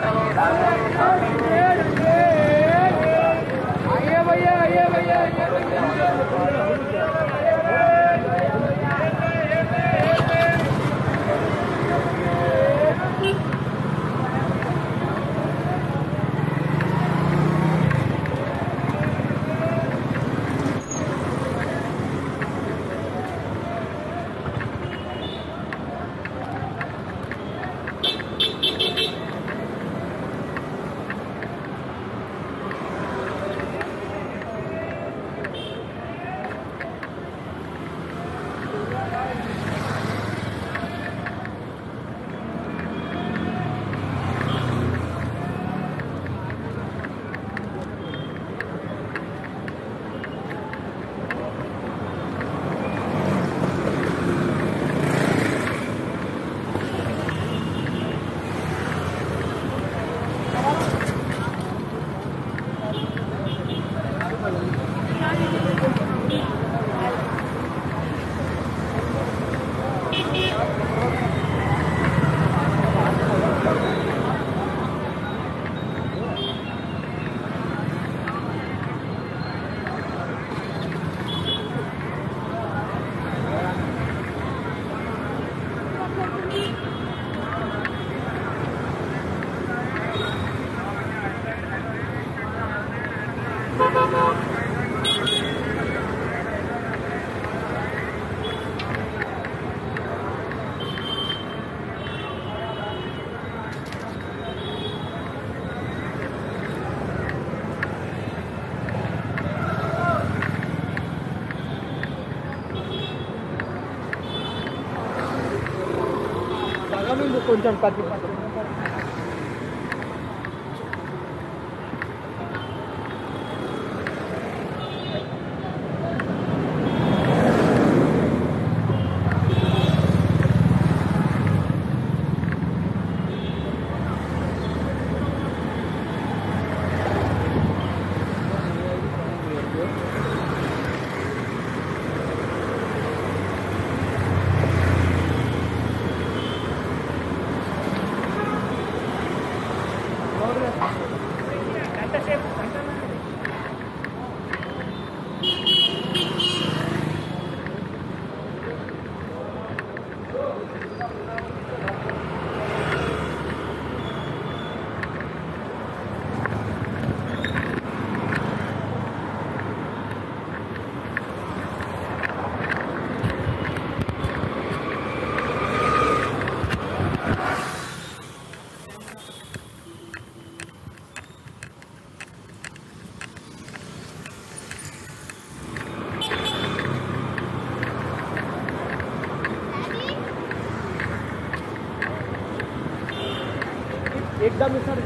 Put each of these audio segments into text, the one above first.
Thank. కొంచెం తగ్గిపోతుంది siempre. da missão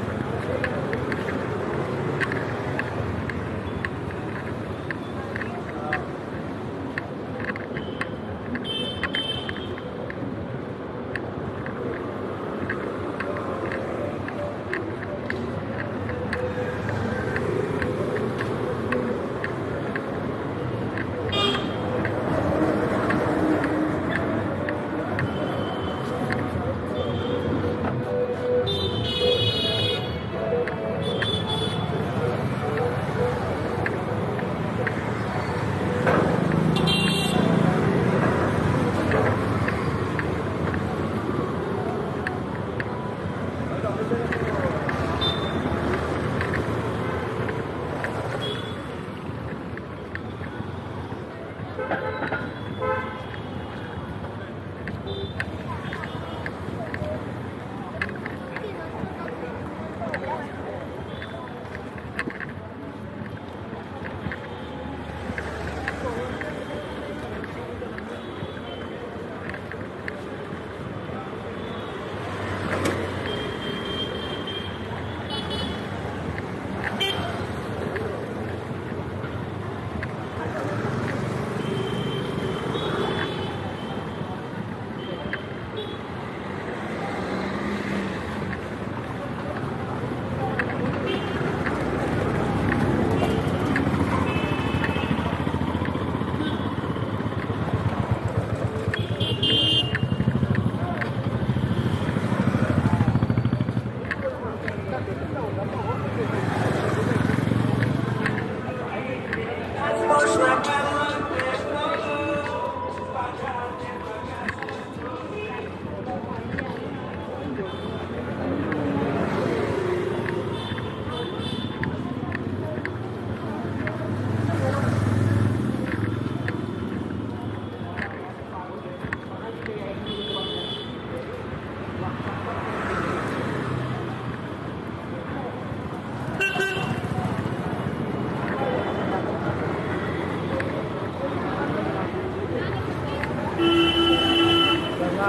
Christmas.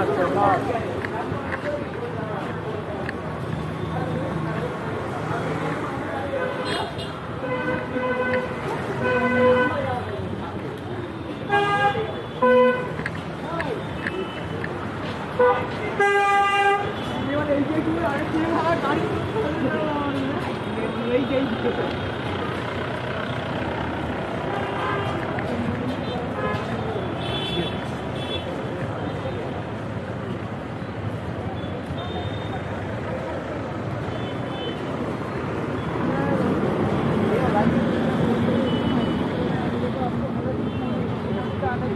哎呀，我得先出来，先拉杆，我得先，